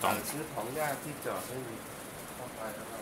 同一下啲就先，好！